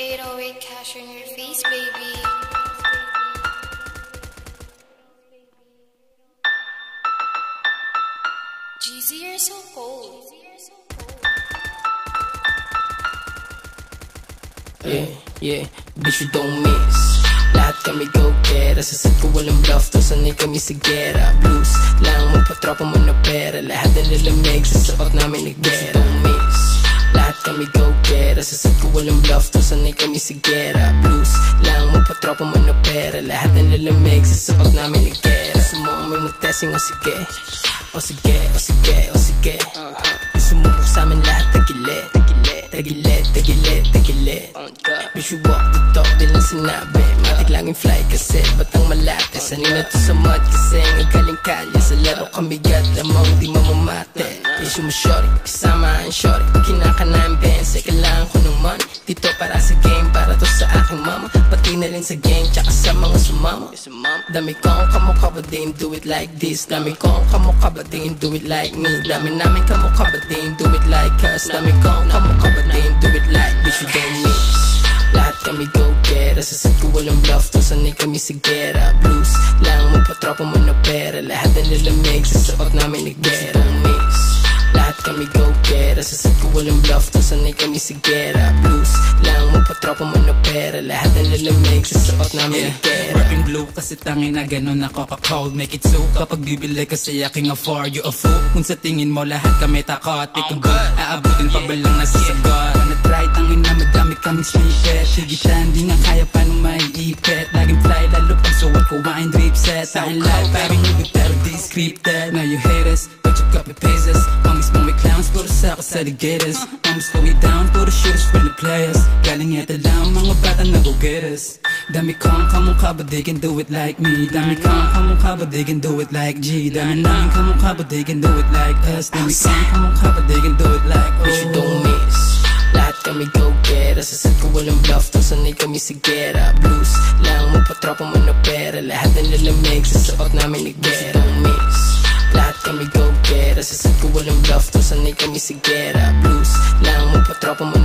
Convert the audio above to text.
808 cash on your face, baby. Jeezy, you're so cold. Yeah, yeah, bitch, you don't miss. Lahat kami go-gera Sa sad ko walang bluff to sanay kami sa gera Blues lang, magpatropa mo na pera Lahat na lalamig sa sapat namin nagbera kami go-gera Sa set ko walang bluff To sanay kami sa gera Blues lang magpatropa mo na pera Lahat na lalamig Sa sapat namin nagbera Gusto mo mag-testing o sige O sige, o sige, o sige po sa amin lahat tagilid Tagilid, tagilid, tagilid Bitch you walk the talk, di lang sinabi Matik lang yung fly kasi batang malate. Sanay na to sa mud kasi ang galing kalye Sa laro kami gat lamang di mamamate Bitch you mo shorty, kasama ang shorty. Kinaka na ang bense, kailangan ko ng money. Dito para sa game, para to sa aking mama. Pati na rin sa gang, tsaka sa mga sumama. Dami kong kamukha ba din do it like this. Dami kong kamukha ba din do it like me. Dami namin kamukha ba din do it like us. Dami kong kamukha ba din do it like bitch you don't miss. Lahat kami go-gera Sa set ko walang bluff To sanay kami sa gera Blues lang magpatropa mo na pera. Lahat na lalamig Sa sapat namin nagbera miss kami go-gera Sa set ko walang bluff To sanay kami sa gera Blues lang magpatropa mo na pera. Lahat na lalamig Sa sapat namin nagbera Rapping blue kasi tangin na ganun ako ka-cold. Make it so kapag bibili kasi aking afford you a fool. Kung sa tingin mo lahat kami takot Ikaw ba? Aabutin pa ba lang nasa sagot Wanna try tangin na madami kaming snippet Higitan di nga kaya paano maiipit. Laging fly lalo pag suwat ko wine drip set. Tangin live parang movie pero di scripted Now you hate sa ligators Homies ko we down puro shooters full of players. Galing eto lang mga bata na go get us. Dami kong kamukha but they can do it like me. Dami kong kamukha but they can do it like G. Dami namin kamukha but they can do it like us. Dami kong kamukha but they can do it like Bitch you don't miss. Lahat kami go-gera Sa set ko walang bluff To sanay kami sa gera Blues lang magpatropa mo na pera Lahat na lalamig Sa sapat namin nagbera Don't miss. Lahat kami go-gera Sa set ko walang bluff To sanay kami sa gera. Blues lang magpatropa mo